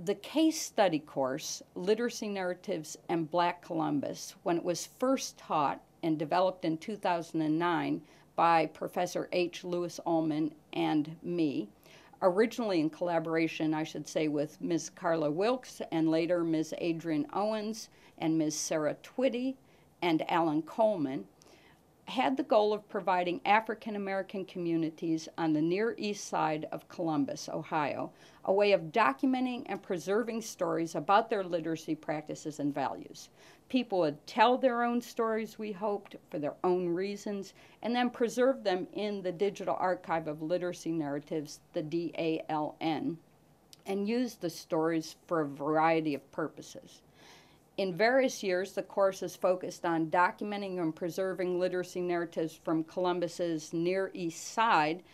the case study course, Literacy Narratives and Black Columbus, when it was first taught and developed in 2009 by Professor H. Lewis Ulman and me, originally in collaboration, I should say, with Ms. Carla Wilkes and later Ms. Adrienne Owens and Ms. Sarah Twitty and Alan Coleman, had the goal of providing African American communities on the Near East Side of Columbus, Ohio, a way of documenting and preserving stories about their literacy practices and values. People would tell their own stories, we hoped, for their own reasons, and then preserve them in the Digital Archive of Literacy Narratives, the DALN, and use the stories for a variety of purposes. In various years, the course is focused on documenting and preserving literacy narratives from Columbus's Near East Side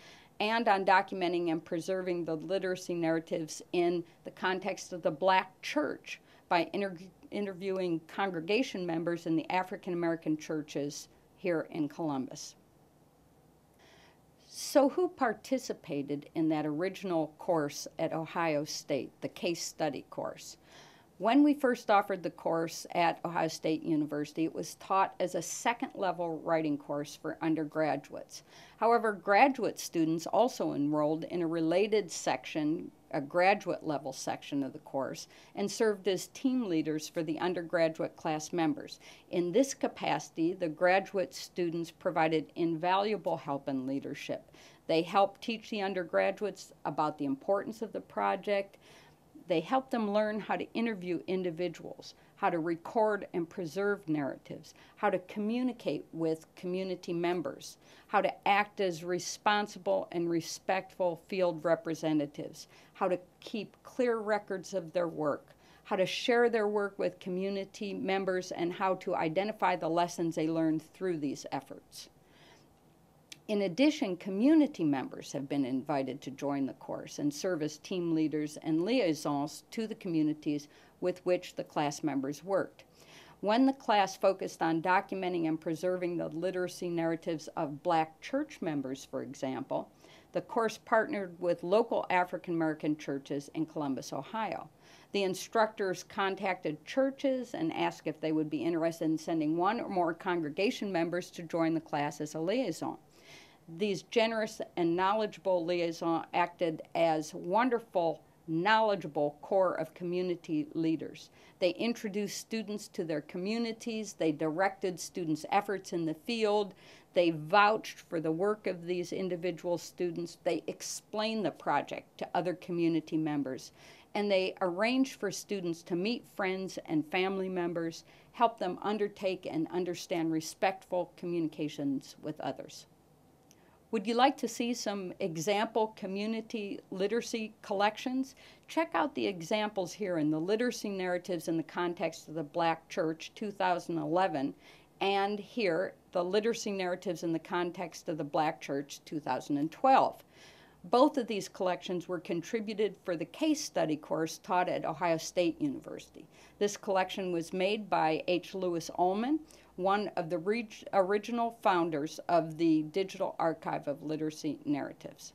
and on documenting and preserving the literacy narratives in the context of the black church by inter- interviewing congregation members in the African American churches here in Columbus. So, who participated in that original course at Ohio State, the case study course? When we first offered the course at Ohio State University, it was taught as a second level writing course for undergraduates. However, graduate students also enrolled in a related section, a graduate level section of the course, and served as team leaders for the undergraduate class members. In this capacity, the graduate students provided invaluable help and leadership. They helped teach the undergraduates about the importance of the project they help them learn how to interview individuals, how to record and preserve narratives, how to communicate with community members, how to act as responsible and respectful field representatives, how to keep clear records of their work, how to share their work with community members, and how to identify the lessons they learned through these efforts. In addition, community members have been invited to join the course and serve as team leaders and liaisons to the communities with which the class members worked. When the class focused on documenting and preserving the literacy narratives of black church members, for example, the course partnered with local African American churches in Columbus, Ohio. The instructors contacted churches and asked if they would be interested in sending one or more congregation members to join the class as a liaison. These generous and knowledgeable liaisons acted as wonderful, knowledgeable core of community leaders. They introduced students to their communities, they directed students' efforts in the field, they vouched for the work of these individual students, they explained the project to other community members, and they arranged for students to meet friends and family members, help them undertake and understand respectful communications with others. Would you like to see some example community literacy collections? Check out the examples here in the Literacy Narratives in the Context of the Black Church 2011 and here the Literacy Narratives in the Context of the Black Church 2012. Both of these collections were contributed for the case study course taught at Ohio State University. This collection was made by H. Lewis Ulman, one of the original founders of the Digital Archive of Literacy Narratives.